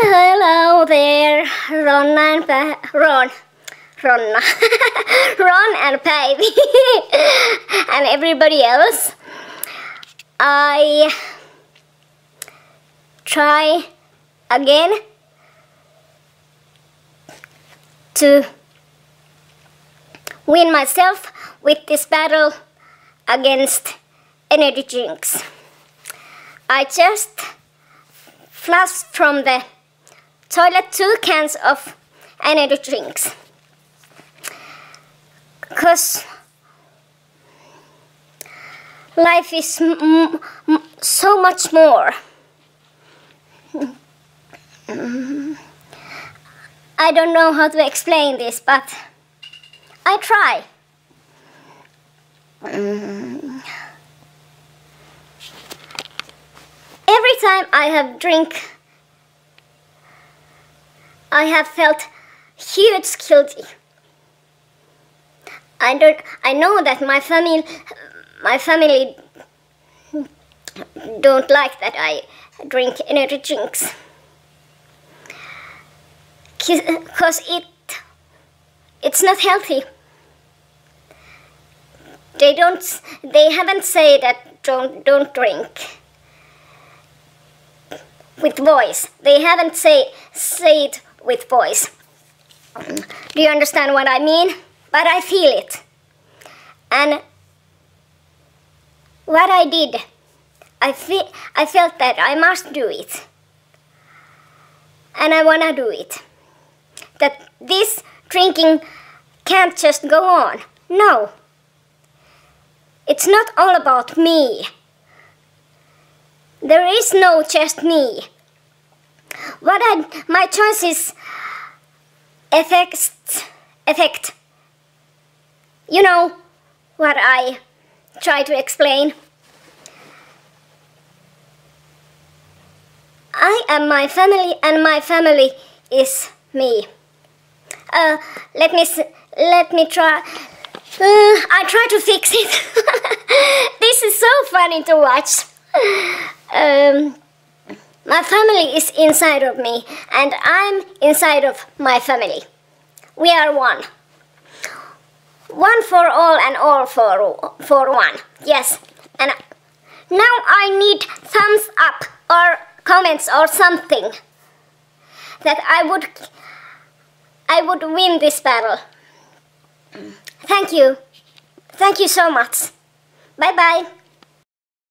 Well, hello there, Ron and pa- Ron. Ronna. Ron and Päivi. and everybody else. I try again to win myself with this battle against energy drinks. I just flushed from the toilet two cans of energy drinks. Because life is so much more. I don't know how to explain this, but I try. Every time I have drink, I have felt huge guilty. I don't. I know that my family, my family, don't like that I drink energy drinks, cause it, it's not healthy. They don't. They haven't said that don't don't drink with voice. They haven't say it with voice. Do you understand what I mean? But I feel it. And what I did, I fe- I felt that I must do it. And I wanna do it. That this drinking can't just go on. No. It's not all about me. There is no just me. What I, my choices affects effect. You know what I try to explain. I am my family, and my family is me. Uh, let me let me try. Uh, I try to fix it. this is so funny to watch. Um, my family is inside of me, and I'm inside of my family. We are one. One for all and all for, for one. Yes. And now I need thumbs up or comments or something that I would I would win this battle. Thank you. Thank you so much. Bye bye.